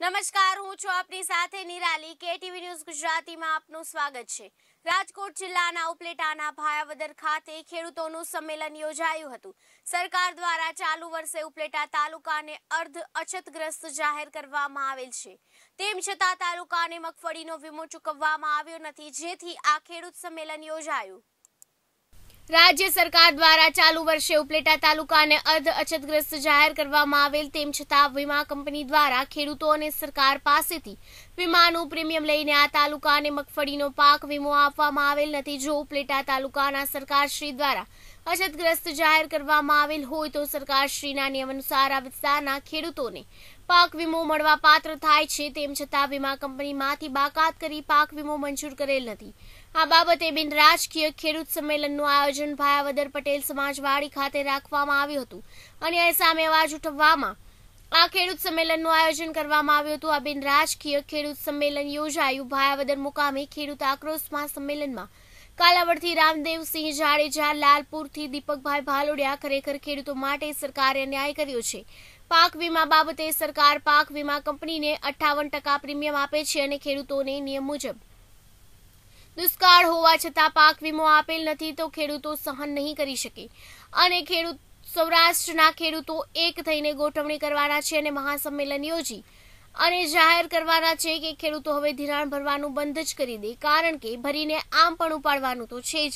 નમસ્કાર, હું છું આપની સાથે નિરાલી. કેટીવી ન્યૂઝ ગુજરાતીમાં આપનું સ્વાગત છે. રાજકોટ જિલ્લાના ઉપલેટાના ભાયાવદર ખાતે ખેડૂતોનું સંમેલન યોજાયું હતું. સરકાર દ્વારા ચાલુ વર્ષે ઉપલેટા તાલુકાને અર્ધ અછતગ્રસ્ત જાહેર કરવામાં આવેલ છે. તેમ છતાં તાલુકાને મગફળીનો વીમો ચૂકવવામાં આવ્યો નથી, જેથી આ ખેડૂત સંમેલન યોજાયું. રાજ્ય સરકાર દ્વારા ચાલુ વર્ષે ઉપલેટા તાલુકાને અર્ધ અછતગ્રસ્ત જાહેર કરવામાં આવેલ તેમ છતાં વીમા કંપની દ્વારા ખેડૂતો અને સરકાર પાસેથી વીમાનું પ્રીમિયમ લઈને આ તાલુકાને મગફળીનો પાક વીમો આપવામાં આવેલ નથી. જો ઉપલેટા તાલુકાના સરકારશ્રી દ્વારા અછતગ્રસ્ત જાહેર કરવામાં આવેલ હોય તો સરકારશ્રીના નિયમ અનુસાર આ વિસ્તારના ખેડૂતોને પાક વીમો મળવા પાત્ર થાય છે. તેમ છતાં વીમા કંપનીમાંથી બાકાત કરી પાક વીમો મંજૂર કરેલ નથી. આ બાબતે બિન રાજકીય ખેડૂત સંમેલનનું આયોજન ભાયાવદર પટેલ સમાજવાડી ખાતે રાખવામાં આવ્યું હતું. અને સામે અવાજ ઉઠાવવામાં આ ખેડૂત સંમેલનનું આયોજન કરવામાં આવ્યું હતું. આ બિન રાજકીય ખેડૂત સંમેલન યોજાયું. ભાયાવદર મુકામે ખેડૂત આક્રોશમાં સંમેલનમાં કાલાવડથી રામદેવસિંહ જાડેજા, લાલપુરથી દીપકભાઈ ભાલોડિયા ખરેખર ખેડૂતો માટે સરકારે ન્યાય કર્યો છે. પાક વીમા બાબતે સરકાર પાક વીમા કંપનીને અઠ્ઠાવન ટકા પ્રીમિયમ આપે છે અને ખેડૂતોને નિયમ મુજબ દુષ્કાળ હોવા છતાં પાક વીમો આપેલ નથી તો ખેડૂતો સહન નહીં કરી શકે. અને ખેડૂત, સૌરાષ્ટ્રના ખેડૂતો એક થઈને ગોઠવણી કરવાના છે અને મહાસંમેલન યોજી અને જાહેર કરવાના છે કે ખેડૂતો હવે ધિરાણ ભરવાનું બંધ જ કરી દે, કારણ કે ભરીને આમ પણ ઉપાડવાનું તો છે જ.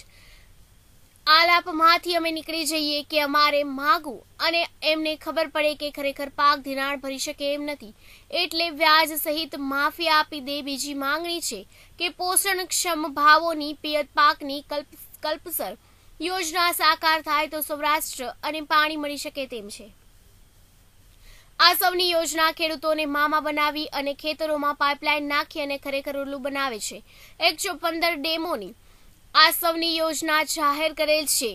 આલાપમાંથી અમે નીકળી જઈએ કે અમારે માગવું અને એમને ખબર પડે કે ખરેખર પાક ધિરાણ ભરી શકે એમ નથી. એટલે વ્યાજ સહિત માફી આપી દે બીજી માંગણી છે કે પોષણક્ષમ ભાવોની પિયત પાકની કલ્પ, કલ્પસર યોજના સાકાર થાય તો સૌરાષ્ટ્ર અને પાણી મળી શકે તેમ છે. આ સૌની યોજના ખેડૂતોને મામા બનાવી અને ખેતરોમાં પાઇપલાઇન નાખી અને ખરેખર ઉલ્લું બનાવે છે. એકસો પંદર ડેમોની આ સૌની યોજના જાહેર કરેલ છે.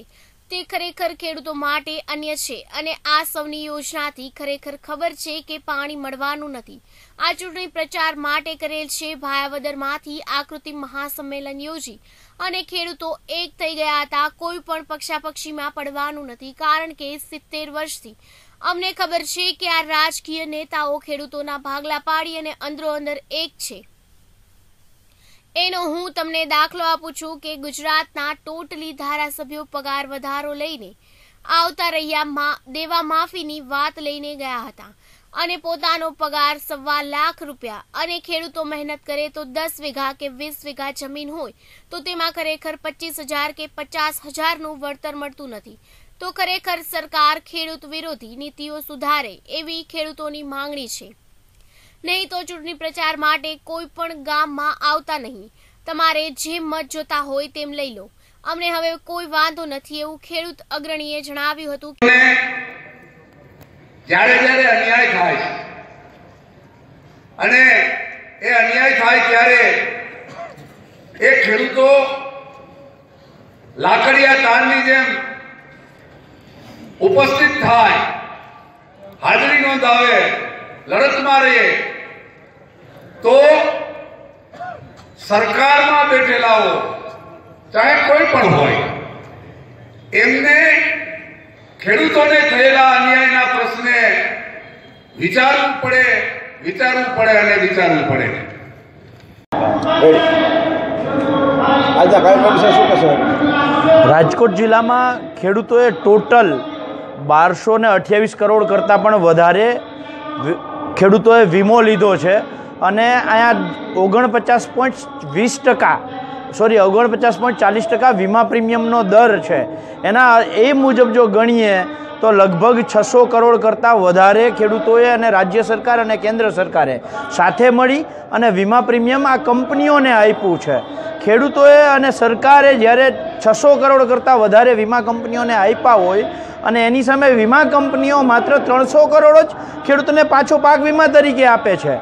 તે ખરેખર ખેડૂતો માટે અન્ય છે અને આ સૌની યોજનાથી ખરેખર ખબર છે કે પાણી મળવાનું નથી. આ ચૂંટણી પ્રચાર માટે કરેલ છે ભાયાવદરમાંથી આકૃતિ મહાસંમેલન યોજી. અને ખેડૂતો એક થઈ ગયા હતા, કોઈ પણ પક્ષાપક્ષીમાં પડવાનું નથી કારણ કે સિત્તેર વર્ષથી. અમને ખબર છે કે આ રાજકીય નેતાઓ ખેડૂતોના ભાગલા પાડી અને અંદરો અંદર એક છે. એનો હું તમને દાખલો આપું છું કે ગુજરાતના ટોટલી ધારાસભ્યો પગાર વધારો લઈને આવતા રહ્યા દેવા માફીની વાત લઈને ગયા હતા. અને પોતાનો પગાર સવા લાખ રૂપિયા અને ખેડૂતો મહેનત કરે તો દસ વીઘા કે વીસ વીઘા જમીન હોય, તો તેમાં ખરેખર પચીસ હજાર કે પચાસ હજારનું વળતર મળતું નથી. તો ખરેખર સરકાર ખેડૂત વિરોધી નીતિઓ સુધારે એવી ખેડૂતોની માંગણી છે. નહીં તો ચૂંટણી પ્રચાર માટે કોઈ પણ ગામમાં આવતા નહીં. તમારે જે મત જોતા હોય તેમ લઈ લો. અમને હવે કોઈ વાંધો નથી એવું ખેડૂત અગ્રણીએ જણાવ્યું હતું જ્યારે જ્યારે અન્યાય થાય અને એ અન્યાય થાય ત્યારે એ ખેડૂતો લાકડિયા તારની જેમ ઉપસ્થિત થાય. હાજરી નોંધાવે. લડતમાં રહીએ તો સરકારમાં બેઠેલાઓ, ચાહે કોઈ પણ હોય, એમને ખેડૂતોને થયેલા અન્યાયના પ્રશ્ને વિચારવું પડે વિચારવું પડે અને વિચારવું પડે. રાજકોટ જિલ્લામાં ખેડૂતોએ ટોટલ બારસો ને અઠ્યાવીસ કરોડ કરતાં પણ વધારે ખેડૂતોએ વીમો લીધો છે અને અહીંયા ઓગણપચાસ પોઈન્ટ વીસ ટકા સોરી ઓગણપચાસ પોઈન્ટ ચાલીસ ટકા વીમા પ્રીમિયમનો દર છે. એના, એ મુજબ જો ગણીએ તો લગભગ છસો કરોડ કરતાં વધારે ખેડૂતોએ અને રાજ્ય સરકાર અને કેન્દ્ર સરકારે સાથે મળી અને વીમા પ્રીમિયમ આ કંપનીઓને આપ્યું છે. ખેડૂતોએ અને સરકારે જ્યારે છસો કરોડ કરતાં વધારે વીમા કંપનીઓને આપ્યા હોય અને એની સામે વીમા કંપનીઓ માત્ર ત્રણસો કરોડ જ ખેડૂતને પાછો પાક વીમા તરીકે આપે છે.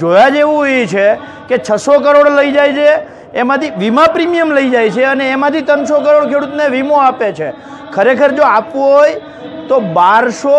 જોયા જેવું એ છે કે છસો કરોડ લઈ જાય છે એમાંથી વીમા પ્રીમિયમ લઈ જાય છે અને એમાંથી ત્રણસો કરોડ ખેડૂતને વીમો આપે છે. ખરેખર જો આપવું હોય તો બારસો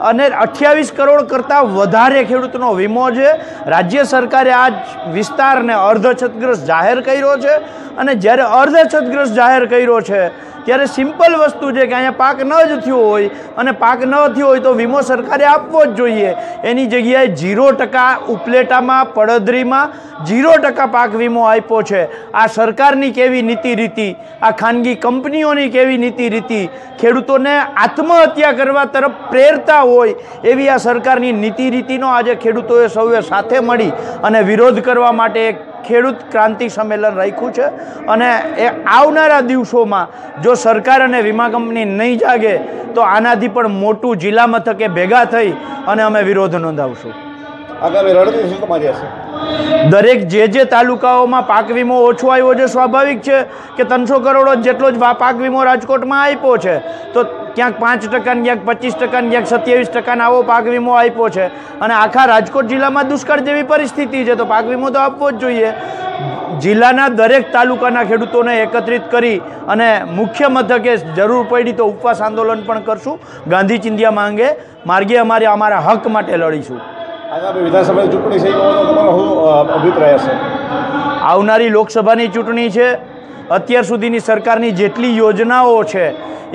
અને અઠ્યાવીસ કરોડ કરતાં વધારે ખેડૂતનો વીમો છે. રાજ્ય સરકારે આ વિસ્તારને અર્ધ અછતગ્રસ્ત જાહેર કર્યો છે અને જ્યારે અર્ધ અછતગ્રસ્ત જાહેર કર્યો છે ત્યારે સિમ્પલ વસ્તુ છે કે અહીંયા પાક ન જ થયો હોય અને પાક ન થયો હોય તો વીમો સરકારે આપવો જ જોઈએ. એની જગ્યાએ ઝીરો ટકા ઉપલેટામાં, પડદરીમાં ઝીરો ટકા પાક વીમો આપ્યો છે. આ સરકારની કેવી નીતિ રીતિ આ ખાનગી કંપનીઓની કેવી નીતિ રીતિ ખેડૂતોને આત્મહત્યા કરવા તરફ પ્રેરતા હોય એવી આ સરકારની નીતિ રીતિનો આજે ખેડૂતોએ સૌએ સાથે મળી અને વિરોધ કરવા માટે એક ખેડૂત ક્રાંતિ સંમેલન રાખ્યું છે અને એ આવનારા દિવસોમાં જો સરકાર અને વીમા કંપની નહીં જાગે, તો આનાથી પણ મોટું જિલ્લા મથકે ભેગા થઈ અને અમે વિરોધ નોંધાવશું. આગામી રણનીતિ શું તમારી હશે? દરેક જે જે તાલુકાઓમાં પાક વીમો ઓછો આવ્યો છે, સ્વાભાવિક છે કે ત્રણસો કરોડ જેટલો જ પાક વીમો રાજકોટમાં આપ્યો છે. તો ક્યાંક પાંચ ટકા ક્યાંક પચીસ ટકા ક્યાંક સત્યાવીસ ટકાનો આવો પાક વીમો આપ્યો છે. અને આખા રાજકોટ જિલ્લામાં દુષ્કાળ જેવી પરિસ્થિતિ છે, તો પાક વીમો તો આપવો જ જોઈએ. જિલ્લાના દરેક તાલુકાના ખેડૂતોને એકત્રિત કરી અને મુખ્ય મથકે જરૂર પડી તો ઉપવાસ આંદોલન પણ કરશું. ગાંધી ચિંધ્યા માંગે, માર્ગે અમારે અમારા હક માટે લડીશું. આગામી વિધાનસભાની ચૂંટણી છે શું અભિપ્રાય હશે આવનારી લોકસભાની ચૂંટણી છે, અત્યાર સુધીની સરકારની જેટલી યોજનાઓ છે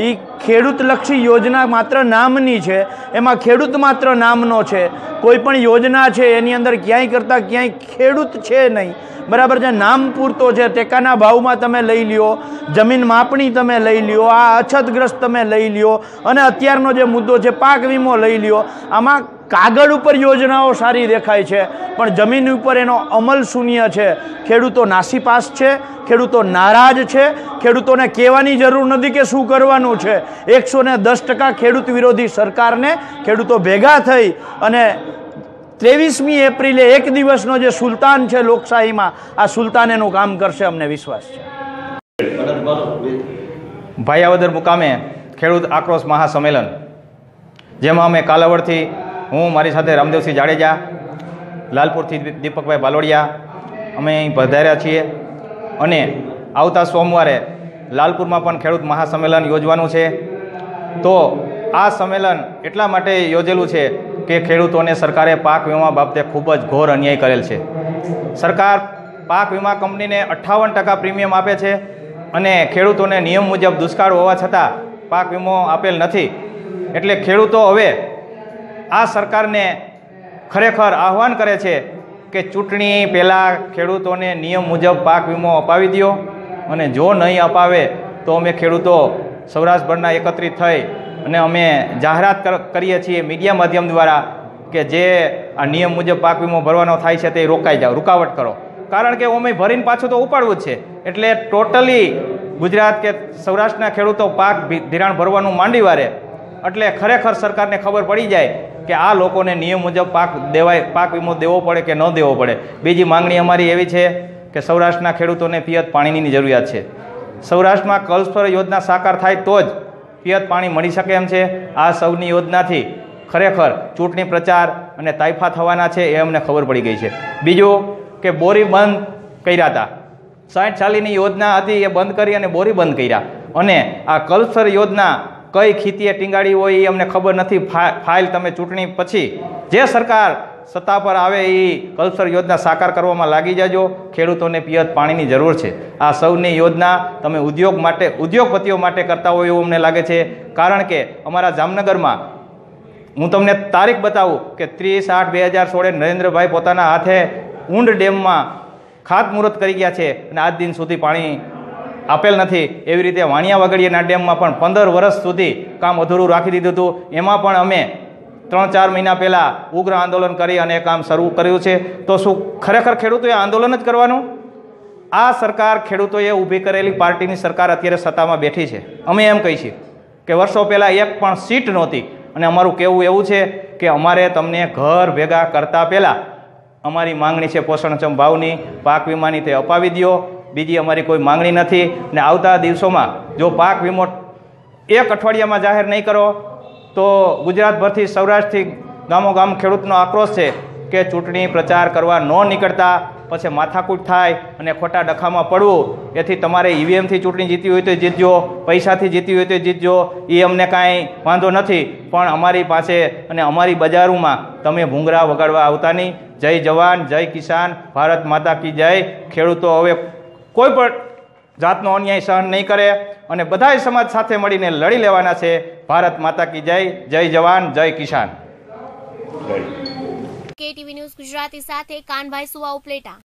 એ ખેડૂતલક્ષી યોજના માત્ર નામની છે, એમાં ખેડૂત માત્ર નામનો છે, કોઈ પણ યોજના છે, એની અંદર ક્યાંય કરતાં ક્યાંય ખેડૂત છે નહીં. બરાબર છે, નામ પૂરતો છે, ટેકાના ભાવમાં તમે લઈ લ્યો, જમીન માપણી તમે લઈ લ્યો, આ અછતગ્રસ્ત તમે લઈ લ્યો, અને અત્યારનો જે મુદ્દો છે, પાક વીમો લઈ લ્યો, આમાં કાગળ ઉપર યોજનાઓ સારી દેખાય છે, પણ જમીન ઉપર એનો અમલ શૂન્ય છે. ખેડૂતો નાસીપાસ છે, ખેડૂતો નારાજ છે, ખેડૂતોને કહેવાની જરૂર નથી કે શું કરવાનું છે. એકસો ને દસ ટકા ખેડૂત વિરોધી સરકારને ખેડૂતો ભેગા થઈ અને ત્રેવીસમી એપ્રિલે એક દિવસનો જે સુલતાન છે લોકશાહીમાં, આ સુલતાન એનું કામ કરશે, અમને વિશ્વાસ છે. ભાયાવદર મુકામે ખેડૂત આક્રોશ મહાસંમેલન, જેમાં અમે કાલાવડથી હું મારી સાથે રામદેવસિંહ જાડેજા, લાલપુરથી દીપકભાઈ બાલોડિયા, અમે અહીં પધાર્યા છીએ. અને આવતા સોમવારે લાલપુરમાં પણ ખેડૂત મહાસંમેલન યોજવાનું છે. તો આ સંમેલન એટલા માટે યોજેલું છે કે ખેડૂતોને સરકારે પાક વીમા બાબતે ખૂબ જ ઘોર અન્યાય કરેલ છે. સરકાર પાક વીમા કંપનીને અઠ્ઠાવન ટકા પ્રીમિયમ આપે છે અને ખેડૂતોને નિયમ મુજબ દુષ્કાળ હોવા છતાં પાક વીમો આપેલ નથી. એટલે ખેડૂતો હવે આ સરકારને ખરેખર આહવાન કરે છે કે ચૂંટણી પહેલાં ખેડૂતોને નિયમ મુજબ પાક વીમો અપાવી દો અને જો નહીં અપાવે તો અમે ખેડૂતો સૌરાષ્ટ્રભરના એકત્રિત થઈ અને અમે જાહેરાત કર- કરીએ છીએ મીડિયા માધ્યમ દ્વારા કે જે આ નિયમ મુજબ પાક વીમો ભરવાનો થાય છે તે રોકાઈ જાઓ, રૂકાવટ કરો. કારણ કે અમે ભરીને પાછું તો ઉપાડવું જ છે. એટલે ટોટલી ગુજરાત કે સૌરાષ્ટ્રના ખેડૂતો પાક ધિરાણ ભરવાનું માંડી વારે. એટલે ખરેખર સરકારને ખબર પડી જાય કે આ લોકોને નિયમ મુજબ પાક દેવાય, પાક વીમો દેવો પડે કે ન દેવો પડે? બીજી માંગણી અમારી એવી છે કે સૌરાષ્ટ્રના ખેડૂતોને પિયત પાણીની જરૂરિયાત છે. સૌરાષ્ટ્રમાં કલ્સફર યોજના સાકાર થાય તો જ પિયત પાણી મળી શકે એમ છે. આ સૌની યોજનાથી ખરેખર ચૂંટણી પ્રચાર અને તાઇફા થવાના છે એ અમને ખબર પડી ગઈ છે. બીજું કે બોરી બંધ કર્યા હતા. સાઠ ચાલીની યોજના હતી એ બંધ કરી અને બોરી બંધ કર્યા. અને આ કલ્સર યોજના કઈ ખીતીએ ટીંગાડી હોય એ અમને ખબર નથી. ફાઇલ તમે ચૂંટણી પછી જે સરકાર સત્તા પર આવે એ કલ્સર યોજના સાકાર કરવામાં લાગી જાજો. ખેડૂતોને પિયત પાણીની જરૂર છે. આ સૌની યોજના તમે ઉદ્યોગ માટે, ઉદ્યોગપતિઓ માટે કરતા હોય એવું અમને લાગે છે. કારણ કે અમારા જામનગરમાં, હું તમને તારીખ બતાવું કે ત્રીસ આઠ બે હજાર સોળે નરેન્દ્રભાઈ પોતાના હાથે ઊંડ ડેમમાં ખાતમુહૂર્ત કરી ગયા છે અને આજ દિન સુધી પાણી આપેલ નથી. એવી રીતે વાણિયા વાગડિયાના ડેમમાં પણ પંદર વર્ષ સુધી કામ અધૂરું રાખી દીધું હતું. એમાં પણ અમે ત્રણ ચાર મહિના પહેલાં ઉગ્ર આંદોલન કરી અને કામ શરૂ કર્યું છે. તો શું ખરેખર ખેડૂતોએ આંદોલન જ કરવાનું? આ સરકાર ખેડૂતોએ ઊભી કરેલી પાર્ટીની સરકાર અત્યારે સત્તામાં બેઠી છે. અમે એમ કહી છીએ કે વર્ષો પહેલાં એક પણ સીટ નહોતી. અને અમારું કહેવું એવું છે કે અમારે તમને ઘર ભેગા કરતાં પહેલાં અમારી માંગણી છે પોષણક્ષમ ભાવની. પાક વીમાની તે અપાવી દો બીજી અમારી કોઈ માંગણી નથી. ને આવતા દિવસોમાં જો પાક વીમો એક અઠવાડિયામાં જાહેર નહીં કરો, તો ગુજરાતભરથી સૌરાષ્ટ્રથી ગામો ગામ ખેડૂતનો આક્રોશ છે કે ચૂંટણી પ્રચાર કરવા ન નીકળતા, પછી માથાકૂટ થાય અને ખોટા ડખામાં પડવું. એથી તમારે ઈવીએમથી ચૂંટણી જીતી હોય તો જીતજો, પૈસાથી જીતી હોય તો જીતજો એ અમને કાંઈ વાંધો નથી. પણ અમારી પાસે અને અમારી બજારોમાં તમે ભૂંગરા વગાડવા આવતા નહીં. જય જવાન, જય કિસાન, ભારત માતા કી જય. ખેડૂતો હવે કોઈ પણ જાતનો અન્યાય સહન નહીં કરે અને બધાય સમાજ સાથે મળીને લડી લેવાના છે. ભારત માતા કી જય જય જવાન, જય કિસાન. કેટીવી ન્યૂઝ ગુજરાતી સાથે, કાનભાઈ સુવા ઉપલેટા